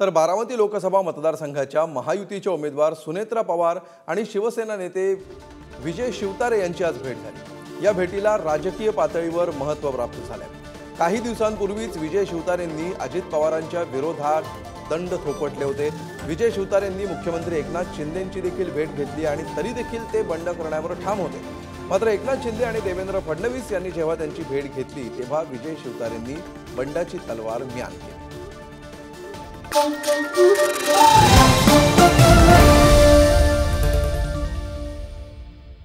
तर बारामती लोकसभा मतदारसंघाच्या महायुतीच्या उमेदवार सुनेत्रा पवार आणि शिवसेना नेते विजय शिवतारे यांची आज भेट झाली. या भेटीला राजकीय पातळीवर महत्त्व प्राप्त झाले काही दिवसांपूर्वीच विजय शिवतारेंनी अजित पवारांच्या विरोधात दंड थोपटले होते. विजय शिवतारेंनी मुख्यमंत्री एकनाथ शिंदेंची देखील भेट घेतली आणि तरी देखील ते बंड करण्यावर ठाम होते. मात्र एकनाथ शिंदे आणि देवेंद्र फडणवीस यांनी जेव्हा त्यांची भेट घेतली तेव्हा विजय शिवतारेंनी बंडाची तलवार म्यान केली. pom, pom, pom.